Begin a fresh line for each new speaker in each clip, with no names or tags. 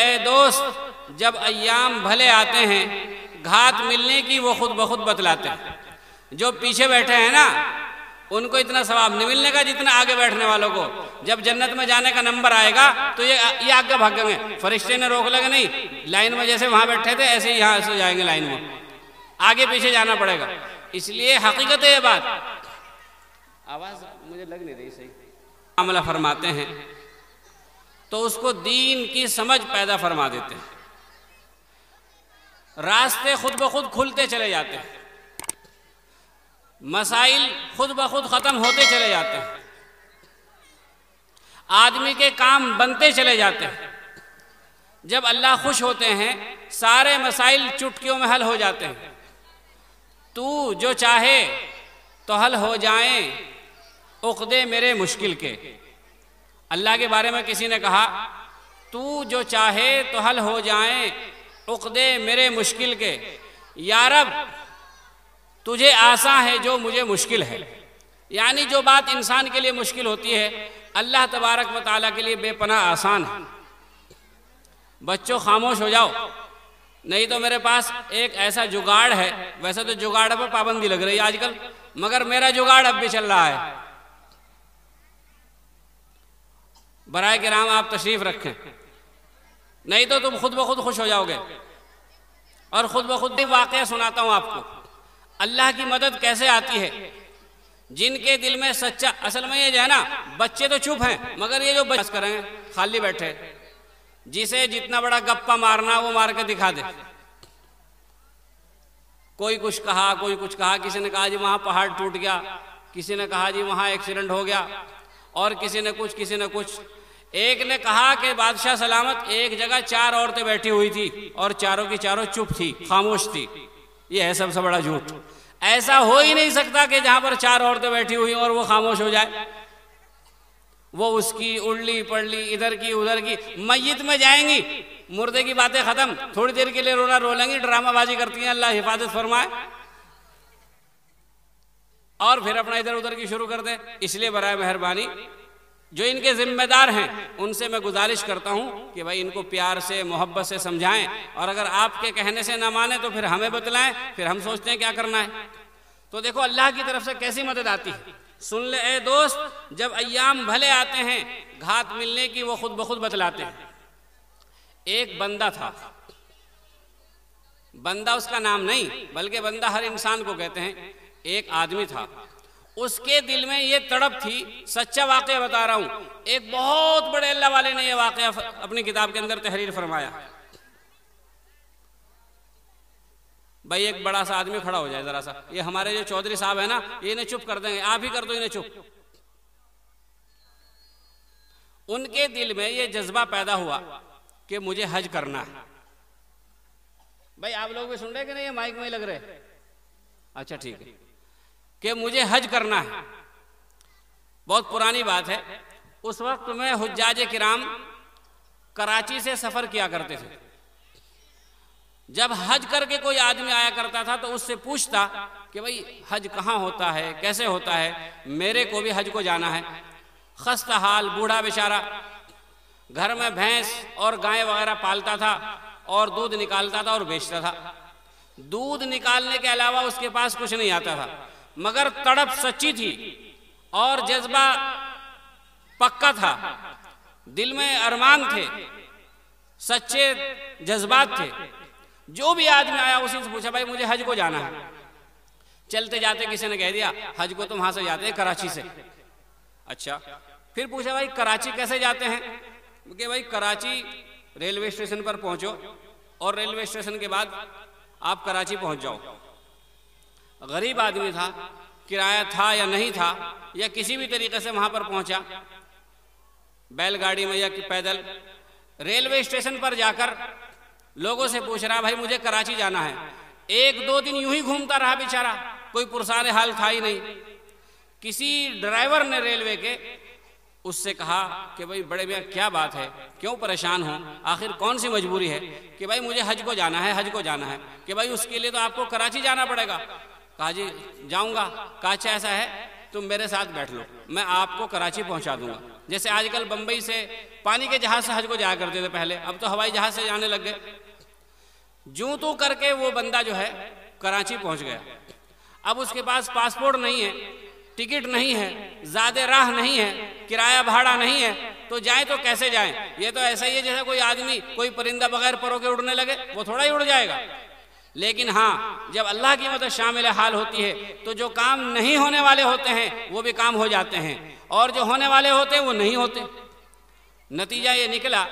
ए दोस्त, जब अयाम भले आते हैं, घात मिलने की वो खुद ब खुद बतलाते हैं। जो पीछे बैठे हैं ना, उनको इतना सवाब नहीं मिलने का जितना आगे बैठने वालों को। जब जन्नत में जाने का नंबर आएगा तो ये ये आगे भागेंगे। फरिश्ते ने रोक लगे, नहीं, लाइन में जैसे वहाँ बैठे थे, ऐसे ही यहाँ से जाएँगे लाइन में। आगे पीछे जाना पड़ेगा। इसलिए हकीकत है ये बात। आवाज़ मुझे लग नहीं रही सही। मामला फरमाते हैं तो उसको दीन की समझ पैदा फरमा देते हैं। रास्ते खुद ब खुद खुलते चले जाते हैं। मसाइल खुद ब खुद ख़त्म होते चले जाते हैं। आदमी के काम बनते चले जाते हैं। जब अल्लाह खुश होते हैं, सारे मसाइल चुटकियों में हल हो जाते हैं। तू जो चाहे तो हल हो जाए उकदे मेरे मुश्किल के। अल्लाह के बारे में किसी ने कहा, तू जो चाहे तो हल हो जाए उकदे मेरे मुश्किल के। यारब तुझे आसा है जो मुझे मुश्किल है। यानी जो बात इंसान के लिए मुश्किल होती है, अल्लाह तबारक व ताली के लिए बेपना आसान है। बच्चों, खामोश हो जाओ। नहीं तो मेरे पास एक ऐसा जुगाड़ है, वैसे तो जुगाड़ पर पाबंदी लग रही है आजकल, मगर मेरा जुगाड़ अब भी चल रहा है। बराए के राम आप तशरीफ़ रखें। नहीं तो तुम खुद ब खुद खुश हो जाओगे। और खुद ब खुद भी वाक़ सुनाता हूँ आपको। अल्लाह की मदद कैसे आती है? जिनके दिल में सच्चा, असल में ये जो है ना, बच्चे तो चुप हैं, मगर ये जो बस करेंगे खाली बैठे। जिसे जितना बड़ा गप्पा मारना वो मार के दिखा दे। कोई कुछ कहा, कोई कुछ कहा, किसी ने कहा, जी, वहाँ पहाड़ टूट गया। किसी ने कहा, जी, वहाँ एक्सीडेंट हो गया। और किसी ने कुछ, किसी ने कुछ। एक ने कहा कि बादशाह सलामत, एक जगह चार औरतें बैठी हुई थी और चारों की चारों चुप थी, खामोश थी। यह है सबसे बड़ा झूठ। ऐसा हो ही नहीं सकता कि जहाँ पर चार औरतें बैठी हुई और वो खामोश हो जाए। वो उसकी उड़ली, पड़ली, इधर की, उधर की, मैयत में जाएँगी। मुर्दे की बातें खत्म। थोड़ी देर के लिए रोना रो लेंगी ड्रामाबाजी करती हैं, अल्लाह हिफाजत फरमाए। और फिर अपना इधर उधर की शुरू कर दे। इसलिए बरए मेहरबानी। जो इनके जिम्मेदार हैं, उनसे मैं गुजारिश करता हूँ कि भाई इनको प्यार से, मोहब्बत से समझाएँ। और अगर आपके कहने से ना माने तो फिर हमें बतलाएँ, फिर हम सोचते हैं क्या करना है। तो देखो, अल्लाह की तरफ़ से कैसी मदद आती है? सुन ले, ए दोस्त, जब अयाम भले आते हैं, घात मिलने की वो खुद ब खुद बतलाते हैं। एक बंदा था। बंदा उसका नाम नहीं, बल्कि बंदा हर इंसान को कहते हैं। एक आदमी था। उसके दिल में ये तड़प थी सच्चा वाक़ बता रहा हूँ। एक बहुत बड़े अल्लाह वाले ने यह वाक़ अपनी किताब के अंदर तहरीर फरमाया। भाई एक बड़ा सा आदमी खड़ा हो जाए जरा सा। ये हमारे जो चौधरी साहब है ना ये इन्हें चुप कर देंगे। आप ही कर दो इन्हें चुप। उनके दिल में ये जज्बा पैदा हुआ कि मुझे हज करना है। भाई आप लोग भी सुन रहे कि नहीं? ये माइक में लग रहे अच्छा ठीक है। कि मुझे हज करना है। बहुत पुरानी बात है। उस वक्त में हुज्जाज किराम कराची से सफ़र किया करते थे। जब हज करके कोई आदमी आया करता था तो उससे पूछता कि भाई, हज कहाँ होता है, कैसे होता है? मेरे को भी हज को जाना है। खस्ता हाल, बूढ़ा बेचारा। घर में भैंस और गाय वगैरह पालता था और दूध निकालता था और बेचता था। दूध निकालने के अलावा उसके पास कुछ नहीं आता था। मगर तड़प सच्ची थी। और जज्बा पक्का था। दिल में अरमान थे। सच्चे जज्बात थे। जो भी आदमी आया, उसी से पूछा, भाई, मुझे हज को जाना है। चलते जाते किसी ने कह दिया, हज को तो वहाँ से जाते हैं, कराची से। अच्छा। फिर पूछा, भाई, कराची कैसे जाते हैं? कि भाई, कराची रेलवे स्टेशन पर पहुंचो और रेलवे स्टेशन के बाद आप कराची पहुँच जाओ। गरीब आदमी था, किराया था या नहीं था, या किसी भी तरीके से वहाँ पर पहुँचा। बैलगाड़ी में या पैदल, रेलवे स्टेशन पर जाकर लोगों से पूछ रहा, भाई, मुझे कराची जाना है। एक, दो दिन यूँ ही घूमता रहा बेचारा, कोई पुरसान हाल था ही नहीं। किसी ड्राइवर ने रेलवे के उससे कहा कि, भाई, बड़े भैया, क्या बात है? क्यों परेशान हो? आखिर कौन सी मजबूरी है कि, भाई, मुझे हज को जाना है, हज को जाना है, कि भाई, उसके लिए तो आपको कराची जाना पड़ेगा। कहा जी, जाऊँगा। कहा अच्छा ऐसा है, तुम मेरे साथ बैठ लो। मैं आपको कराची पहुँचा दूँगा। जैसे आजकल बंबई से पानी के जहाज़ से हज को जाया करते थे पहले, अब तो हवाई जहाज़ से जाने लग गए। जू तू करके वो बंदा जो है, कराची पहुँच गया। अब उसके पास पासपोर्ट नहीं है, टिकट नहीं है, ज़्यादा राह नहीं है, किराया भाड़ा नहीं है तो जाए तो कैसे जाए? ये तो ऐसा ही है जैसे कोई आदमी, कोई परिंदा बगैर परों के उड़ने लगे, वो थोड़ा ही उड़ जाएगा। लेकिन हाँ जब अल्लाह की मदद शामिल हाल होती है तो जो काम नहीं होने वाले होते हैं, वो भी काम हो जाते हैं। और जो होने वाले होते हैं, वो नहीं होते। नतीजा ये निकला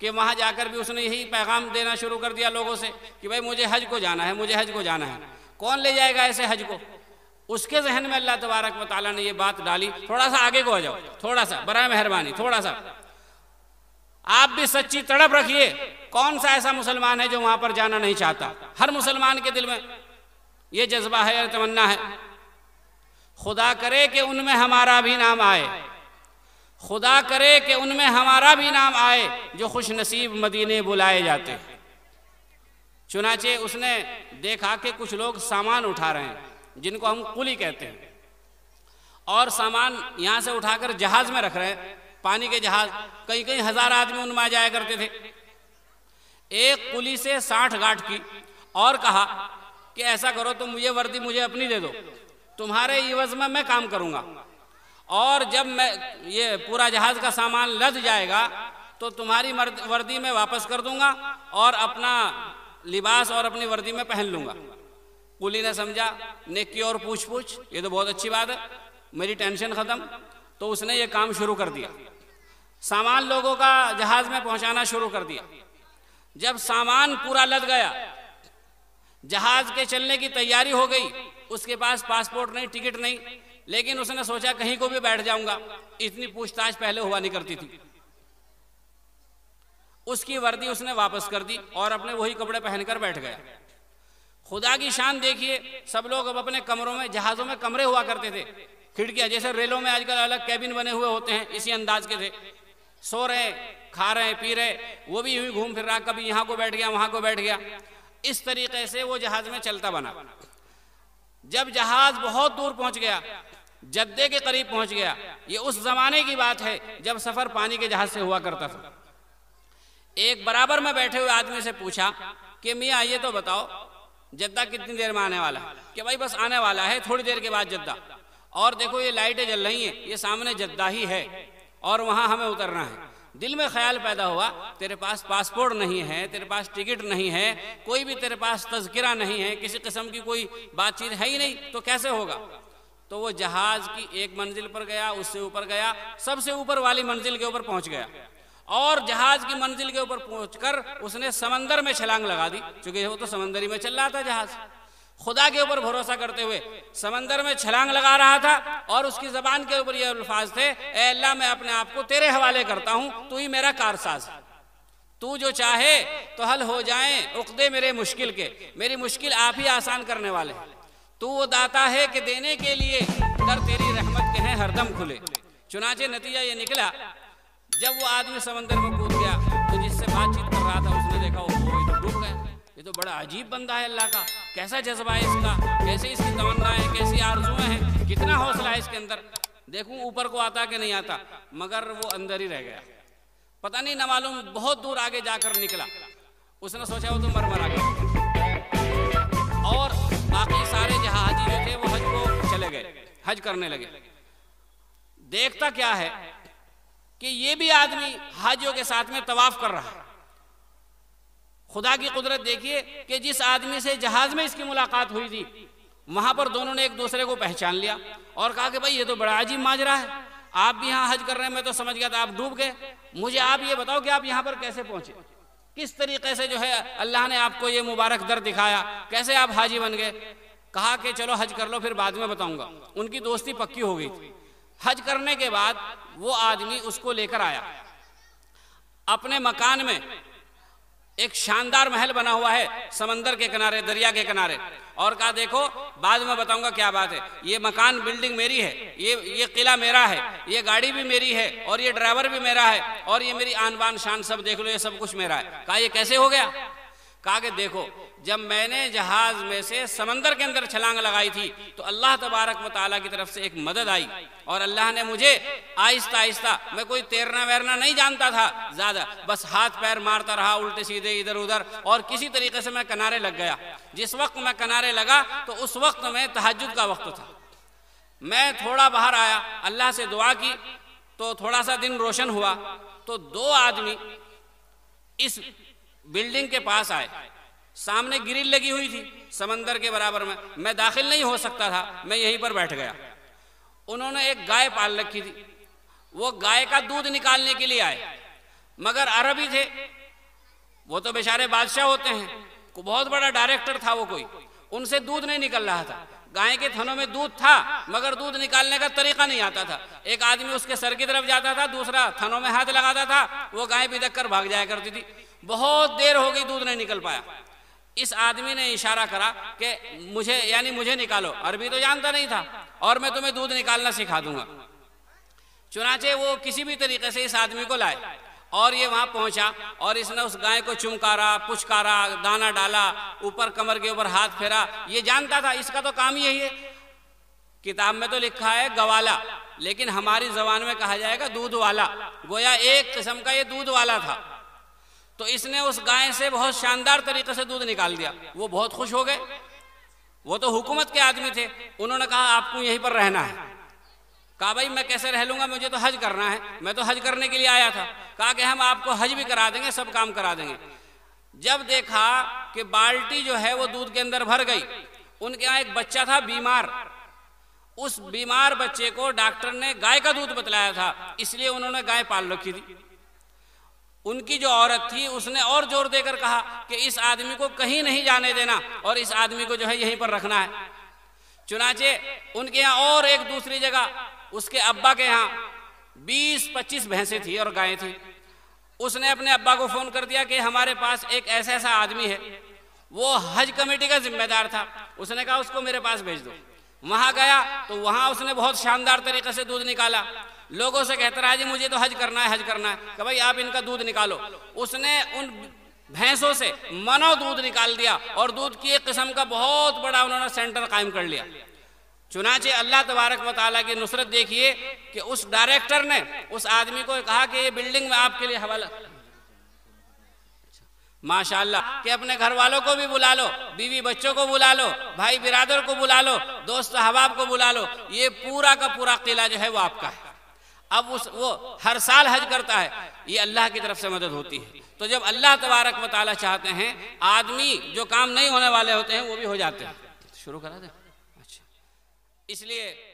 कि वहाँ जाकर भी उसने यही पैगाम देना शुरू कर दिया लोगों से कि भाई मुझे हज को जाना है, मुझे हज को जाना है। कौन ले जाएगा ऐसे हज को? उसके जहन में अल्लाह तबारक वाली ने ये बात डाली, थोड़ा सा आगे को आ जाओ, थोड़ा सा बरा मेहरबानी, थोड़ा सा। आप भी सच्ची तड़प रखिए। कौन सा ऐसा मुसलमान है जो वहाँ पर जाना नहीं चाहता? हर मुसलमान के दिल में ये जज्बा है, तमन्ना है। खुदा करे कि उनमें हमारा भी नाम आए। खुदा करे कि उनमें हमारा भी नाम आए जो खुश नसीब मदीने बुलाए जाते। हैं चुनाचे उसने देखा कि कुछ लोग सामान उठा रहे हैं, जिनको हम कुली कहते हैं। और सामान यहाँ से उठाकर जहाज़ में रख रहे हैं। पानी के जहाज़ कई कई हज़ार आदमी उनमें जाया करते थे। एक कुली से साठ गांठ की और कहा कि ऐसा करो, तुम मुझे वर्दी मुझे अपनी दे दो, तुम्हारे इवज में मैं काम करूँगा। और जब मैं, ये पूरा जहाज़ का सामान लद जाएगा तो तुम्हारी वर्दी में वापस कर दूँगा और अपना लिबास और अपनी वर्दी में पहन लूँगा। कुली ने समझा, नेकी और पूछ पूछ ये तो बहुत अच्छी बात है, मेरी टेंशन खत्म। तो उसने ये काम शुरू कर दिया। सामान लोगों का जहाज़ में पहुंचाना शुरू कर दिया। जब सामान पूरा लद गया, जहाज़ के चलने की तैयारी हो गई, उसके पास पासपोर्ट नहीं, टिकट नहीं, लेकिन उसने सोचा कहीं को भी बैठ जाऊँगा। इतनी पूछताछ पहले हुआ नहीं करती थी। उसकी वर्दी उसने वापस कर दी और अपने वही कपड़े पहनकर बैठ गया। खुदा की शान देखिए, सब लोग अब अपने कमरों में, जहाजों में कमरे हुआ करते थे। खिड़कियाँ, जैसे रेलों में आजकल अलग कैबिन बने हुए होते हैं, इसी अंदाज के थे। सो रहे, खा रहे, पी रहे, वो भी यूँ घूम फिर रहा, कभी यहाँ को बैठ गया, वहाँ को बैठ गया। इस तरीके से वो जहाज़ में चलता बना। जब जहाज़ बहुत दूर पहुँच गया, जद्दे के करीब पहुँच गया, ये उस जमाने की बात है जब सफ़र पानी के जहाज़ से हुआ करता था। एक बराबर में बैठे हुए आदमी से पूछा कि, मियाँ, ये तो बताओ, जद्दा कितनी देर में आने वाला है? कि, भाई, बस आने वाला है, थोड़ी देर के बाद जद्दा। और देखो ये लाइटें जल रही हैं, ये सामने जद्दा ही है और वहाँ हमें उतरना है। दिल में ख्याल पैदा हुआ, तेरे पास पासपोर्ट नहीं है, तेरे पास टिकट नहीं है, कोई भी तेरे पास तस्करा नहीं है, किसी किस्म की कोई बातचीत है ही नहीं तो कैसे होगा? तो वो जहाज़ की एक मंजिल पर गया, उससे ऊपर गया, सबसे ऊपर वाली मंजिल के ऊपर पहुँच गया। और जहाज़ की मंजिल के ऊपर पहुंचकर उसने समंदर में छलांग लगा दी क्योंकि वो तो समंदरी में चल रहा था जहाज़। खुदा के ऊपर भरोसा करते हुए समंदर में छलांग लगा रहा था और उसकी जबान के ऊपर ये अल्फाज थे, ए अल्लाह, मैं अपने आप को तेरे हवाले करता हूँ, तू ही मेरा कारसाज। तू जो चाहे तो हल हो जाए, उकदे मेरे मुश्किल के। मेरी मुश्किल आप ही आसान करने वाले तू वो दाता है कि देने के लिए कर तेरी रहमत के हैं, हरदम खुले। चुनाचे नतीजा ये निकला, जब वो आदमी समंदर में कूद गया तो जिससे बातचीत कर रहा था, उसने देखा वो तो डूब गया ये तो बड़ा अजीब बंदा है अल्लाह का। कैसा जज्बा है इसका? कैसे इसकी तमन्ना है? कैसी आरजुएँ हैं? कितना हौसला है इसके अंदर? देखूँ, ऊपर को आता कि नहीं आता, मगर वो अंदर ही रह गया। पता नहीं, न मालूम, बहुत दूर आगे जाकर निकला। उसने सोचा, वो तो मर मरा गया और बाकी सारे जहाजी जो थे, वो हज को चले गए। हज करने लगे। देखता क्या है कि ये भी आदमी हाजियों के साथ में तवाफ कर रहा है। खुदा की कुदरत देखिए कि जिस आदमी से जहाज़ में इसकी मुलाकात हुई थी, वहाँ पर दोनों ने एक दूसरे को पहचान लिया और कहा कि भाई, ये तो बड़ा अजीब माजरा है। आप भी यहाँ हज कर रहे हैं, मैं तो समझ गया था, आप डूब गए। मुझे आप ये बताओ कि आप यहाँ पर कैसे पहुँचे? किस तरीके से जो है अल्लाह ने आपको ये मुबारक दर दिखाया? कैसे आप हाजी बन गए? कहा कि चलो हज कर लो, फिर बाद में बताऊँगा। उनकी दोस्ती पक्की हो गई हज करने के बाद वो आदमी उसको लेकर आया। अपने मकान में एक शानदार महल बना हुआ है, समंदर के किनारे, दरिया के किनारे। और कहा, देखो, बाद में बताऊँगा क्या बात है। ये मकान बिल्डिंग मेरी है, ये ये किला मेरा है, ये गाड़ी भी मेरी है, और ये ड्राइवर भी मेरा है, और ये मेरी आन बान शान सब देख लो, ये सब कुछ मेरा है। कहा, ये कैसे हो गया? कहा कि देखो, जब मैंने जहाज़ में से समंदर के अंदर छलांग लगाई थी तो अल्लाह तबारक व ताली की तरफ़ से एक मदद आई। और अल्लाह ने मुझे आहिस्ता आहिस्ता, मैं कोई तैरना वैरना नहीं जानता था, ज़्यादा, बस हाथ पैर मारता रहा, उल्टे सीधे इधर उधर, और किसी तरीके से मैं किनारे लग गया। जिस वक्त मैं किनारे लगा तो उस वक्त में तहजद का वक्त था। मैं थोड़ा बाहर आया, अल्लाह से दुआ की तो थोड़ा सा दिन रोशन हुआ तो दो आदमी इस बिल्डिंग के पास आए। सामने ग्रिल लगी हुई थी समंदर के बराबर में। मैं दाखिल नहीं हो सकता था, मैं यहीं पर बैठ गया। उन्होंने एक गाय पाल रखी थी। वो गाय का दूध निकालने के लिए आए। मगर अरबी थे। वो तो बेचारे बादशाह होते हैं। बहुत बड़ा डायरेक्टर था वो कोई। उनसे दूध नहीं निकल रहा था। गाय के थनों में दूध था, मगर दूध निकालने का तरीका नहीं आता था। एक आदमी उसके सर की तरफ़ जाता था, दूसरा थनों में हाथ लगाता था। वो गाय बिदक कर भाग जाया करती थी। बहुत देर हो गई दूध नहीं निकल पाया। इस आदमी ने इशारा करा कि मुझे, यानी मुझे निकालो। अरबी तो जानता नहीं था, और मैं तुम्हें दूध निकालना सिखा दूँगा। चुनाचे वो किसी भी तरीके से इस आदमी को लाए, और ये वहाँ पहुँचा, और इसने उस गाय को चुमकारा, पुचकारा, दाना डाला, ऊपर कमर के ऊपर हाथ फेरा। ये जानता था, इसका तो काम यही है। किताब में तो लिखा है, गवाला, लेकिन हमारी जबान में कहा जाएगा दूध वाला गोया एक किस्म का ये दूध वाला था। तो इसने उस गाय से बहुत शानदार तरीके से दूध निकाल दिया। वो बहुत खुश हो गए। वो तो हुकूमत के आदमी थे। उन्होंने कहा, आपको यहीं पर रहना है। कहा, भाई, मैं कैसे रह लूँगा? मुझे तो हज करना है। मैं तो हज करने के लिए आया था। कहा कि, हम आपको हज भी करा देंगे, सब काम करा देंगे। जब देखा कि बाल्टी जो है, वो दूध के अंदर भर गई, उनके यहाँ एक बच्चा था बीमार। उस बीमार बच्चे को डॉक्टर ने गाय का दूध बतलाया था। इसलिए उन्होंने गाय पाल रखी थी। उनकी जो औरत थी, उसने और ज़ोर देकर कहा कि इस आदमी को कहीं नहीं जाने देना और इस आदमी को जो है यहीं पर रखना है। चुनाचे उनके यहाँ और एक दूसरी जगह, उसके अब्बा के यहाँ बीस पच्चीस भैंसे थी और गायें थी। उसने अपने अब्बा को फ़ोन कर दिया कि हमारे पास एक ऐसा ऐसा आदमी है, वो हज कमेटी का जिम्मेदार था। उसने कहा, उसको मेरे पास भेज दो। वहाँ गया तो वहाँ उसने बहुत शानदार तरीके से दूध निकाला। लोगों से कहता रहा जी मुझे तो हज करना है, हज करना है। कि भाई, आप इनका दूध निकालो। उसने उन भैंसों से मनो दूध निकाल दिया और दूध की एक किस्म का बहुत बड़ा उन्होंने सेंटर कायम कर लिया। चुनाचे अल्लाह तबारक वाली की नुसरत देखिए कि उस डायरेक्टर ने उस आदमी को कहा कि ये बिल्डिंग में आपके लिए हवाला माशाल्लाह, कि अपने घर वालों को भी बुला लो, बीवी बच्चों को बुला लो, भाई बिरादर को बुला लो, दोस्त हबाब को बुला लो। ये पूरा का पूरा किला जो है वो आपका है। अब उस वो हर साल हज करता है। ये अल्लाह की तरफ़ से मदद होती है। तो जब अल्लाह तबारक वाली चाहते हैं, आदमी जो काम नहीं होने वाले होते हैं, वो भी हो जाते हैं। शुरू करा दे। अच्छा। इसलिए